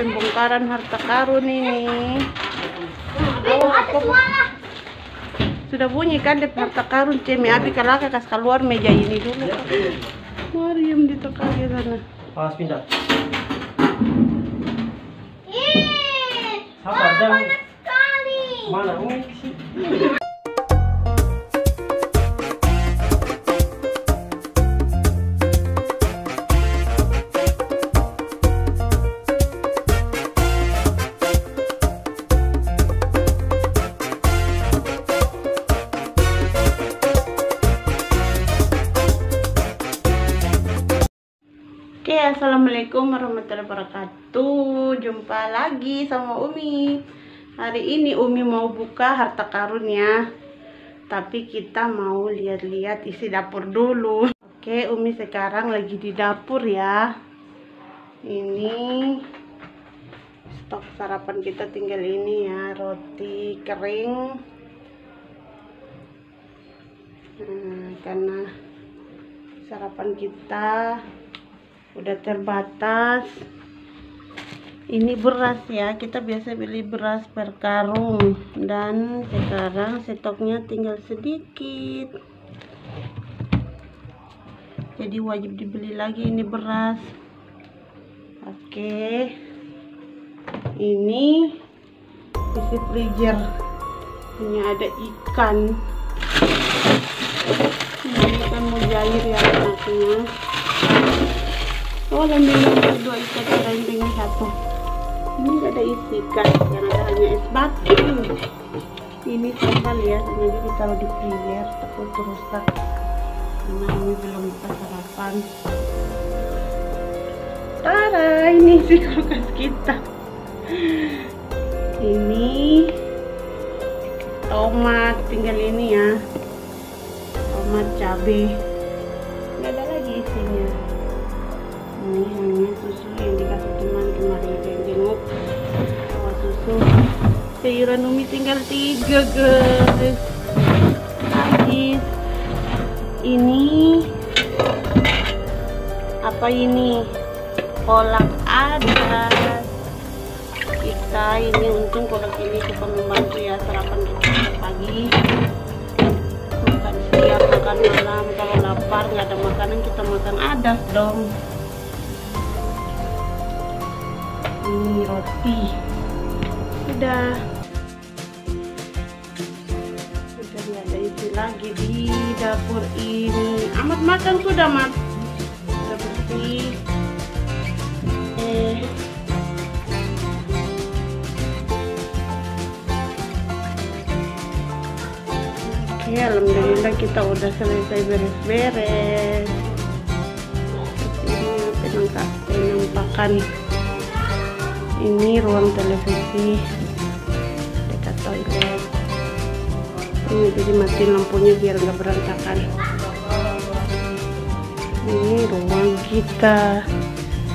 pembongkaran harta karun ini. Oh, apa sudah bunyi kan dep harta karun cemi abi kalaka kas keluar meja ini dulu. Mariam di kaki sana. Awas pindah. Ih, Sabar jangan. banyak sekali. Mana? Oh, assalamualaikum warahmatullahi wabarakatuh. Jumpa lagi sama Umi. Hari ini Umi mau buka harta karun ya. Tapi kita mau lihat-lihat isi dapur dulu. Oke, Umi sekarang lagi di dapur ya. Ini stok sarapan kita tinggal ini ya, roti kering. Nah, karena sarapan kita udah terbatas. Ini beras ya. Kita biasa beli beras per karung. Dan sekarang stoknya tinggal sedikit. Jadi wajib dibeli lagi ini beras. Oke. Ini isi freezer. Ini ada ikan. Ini ikan mujair ya anaknya Oh, dan minum dua ikan kirain dengan satu. Ini nggak ada isi ikan, yang ada hanya es batu. Ini sambal ya, sengaja ditaruh di freezer, takut rusak. Karena ini belum bisa sarapan. Tada, ini isi kulkas kita. Ini tomat, tinggal ini ya. Tomat cabai. Nggak ada lagi isinya ini hanya susu yang dikasih teman kemarin yang jenguk. Bawa susu. Sayuran umi tinggal tiga guys. Habis. Ini. Apa ini? Kolak ada kita ini untung kolak ini cukup membantu ya sarapan kita pagi. Makan siang makan malam. Kalau lapar nggak ada makanan kita makan adas dong ini roti. Sudah tidak ada isi lagi di dapur ini. Amat makan sudah mat. Sudah bersih. Eh. Oke, alhamdulillah kita udah selesai beres-beres. Ini penangkap penampakan ini ruang televisi dekat toilet. Ini jadi mati lampunya biar nggak berantakan. Ini ruang kita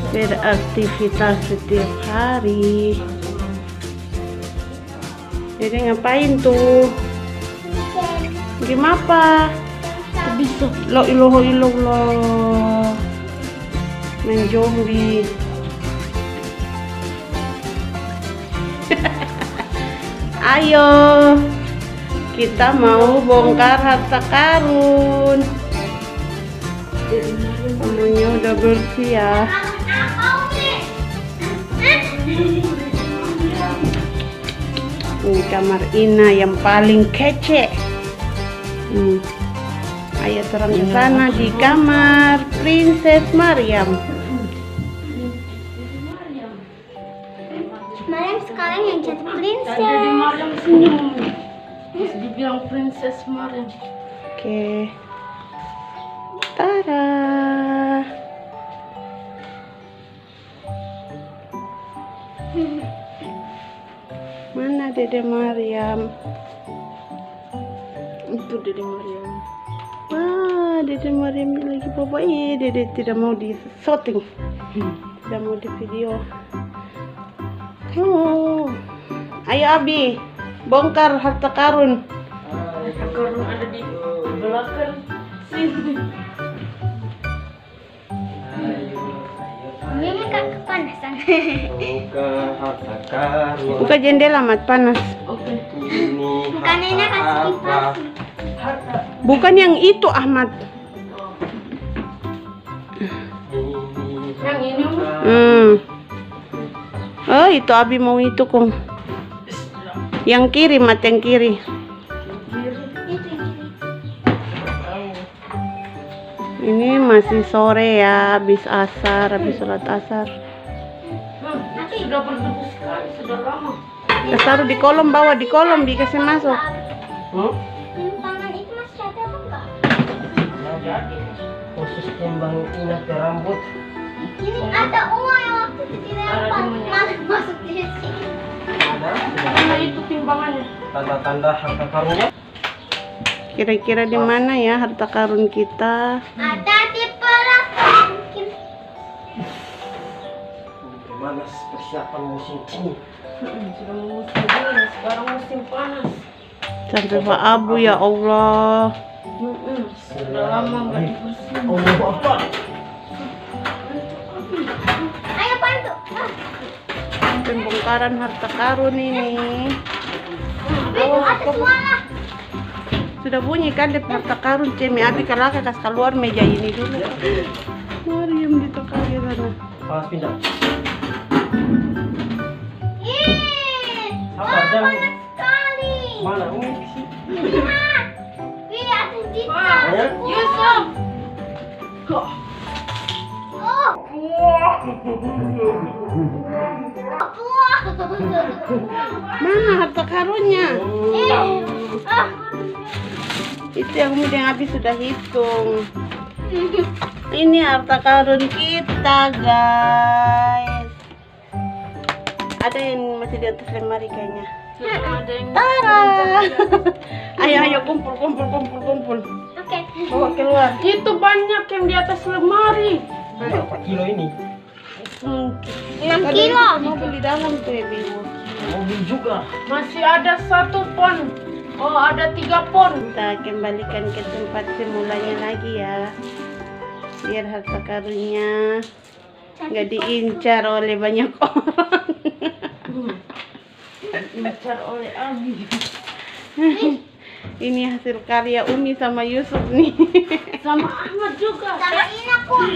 beraktivitas setiap hari. Jadi ngapain tuh? Gimana apa? Bisa. Lo iloho ilo lo. Main zombie Ayo, kita mau bongkar harta karun. Semuanya udah bersih ya. Ini kamar Ina yang paling kece. Hmm. Ayo terang ke sana di kamar Princess Mariam. Mariam dibilang Princess Mariam. Oke. Tada. Mana Dede Mariam? Itu Dede Mariam. Wah, Dede Mariam lagi bobo. Ih, Dede tidak mau di shooting. Tidak mau di video. Oh. Ayo Abi, bongkar harta karun. Harta karun ada di belakang sini. Ini kan kepanasan. Buka harta karun. Buka jendela mat panas. Ini Bukan ini kasih kipas. Bukan yang itu Ahmad. Yang ini. Hmm. Oh itu Abi mau itu kong. Yang kiri mat yang kiri. Itu ini. Ini masih sore ya, habis asar, habis sholat asar. Nanti Sudah berdebus sekali, sudah lama. Kita taruh di kolom bawah, di kolom dikasih masuk. Hmm? Timbangan itu masih ada apa enggak? Jadi, Khusus timbang ingat ke rambut. Ini ada uang yang waktu itu dilempar. Mas- Masuk di sini. Itu timbangannya? Tanda-tanda harta karunnya. Kira-kira di mana ya harta karun kita? Ada di. Mungkin. Gimana persiapan musim ini? Sudah mau musim dingin, sekarang musim panas. Sampai Pak Abu ya Allah. Mm-mm, Sudah lama nggak dibersihin. Allah Akbar. Pembongkaran harta karun ini. Suara. Sudah bunyi kan di harta karun cemi Abi kalau kas keluar meja ini dulu. Mariam di kali sana. Panas pindah. Karunnya? Eh, ah. Itu yang Umi dan Abi sudah hitung. Ini harta karun kita, guys. Ada yang masih di atas lemari kayaknya. Sudah ada yang Tara. ayo ayo kumpul kumpul kumpul kumpul. Oke. Bawa keluar. Itu banyak yang di atas lemari. Berapa kilo ini? Hmm. 6 Ada kilo. Mobil di dalam tuh ya. Mobil juga. Masih ada satu pon. Oh, ada tiga pon. Kita kembalikan ke tempat semulanya lagi ya. Biar harta karunnya nggak diincar oleh banyak orang. Diincar oleh Abi. Ini hasil karya Umi sama Yusuf nih. Sama Ahmad juga. Sama Ina pun.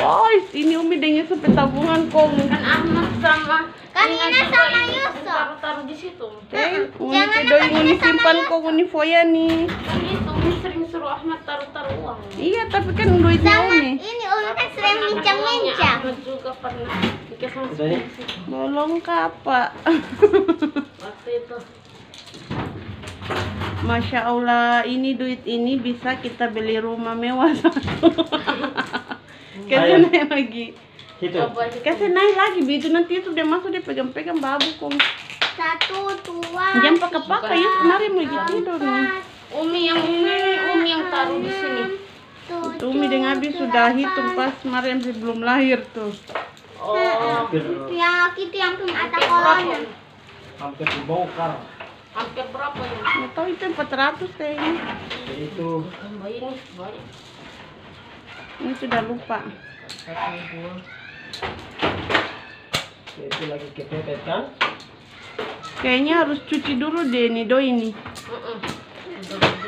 Oh, ini Umi dan Yusuf tabungan kong. Kan Ahmad sama Kan Ina Ina juga sama Yusuf. Taruh-taruh di situ. Eh, Uni Jangan doi makan Uni ini sama simpan kong Uni foya nih. Kan itu sering suruh Ahmad taruh-taruh uang. Iya, tapi kan duitnya Sama Umi. ini Umi kan sering mincang-mincang. Ahmad juga pernah dikasih Sudah nih? Bolong kapak. waktu itu. Masya Allah, ini duit ini bisa kita beli rumah mewah satu. Naik lagi. Itu. Aja. Kasih naik lagi, itu nanti itu dia masuk dia pegang-pegang babu kong. Satu, dua, Jangan pakai-pakai ya, kemarin mau lagi tidur nih. Umi yang ini, Umi yang taruh di sini. Tuh Umi dengan Abi sudah hitung pas Mariam sebelum lahir tuh. Oh, Hampir, Yang waktu itu yang belum ada berapa? hampir dibongkar. Hampir berapa ya? Nggak tahu itu 400 kayaknya. Itu ini banyak. Ini sudah lupa. Itu lagi kepepet kan? Kayaknya harus cuci dulu deh nih doi ini. Mm-mm. Udah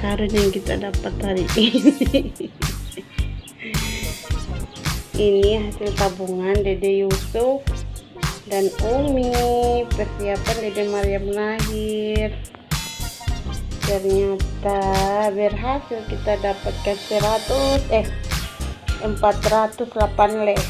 karun yang kita dapat hari ini. ini hasil tabungan Dede Yusuf dan Umi persiapan Dede Maryam lahir. Ternyata berhasil kita dapatkan 100 eh 408 leh.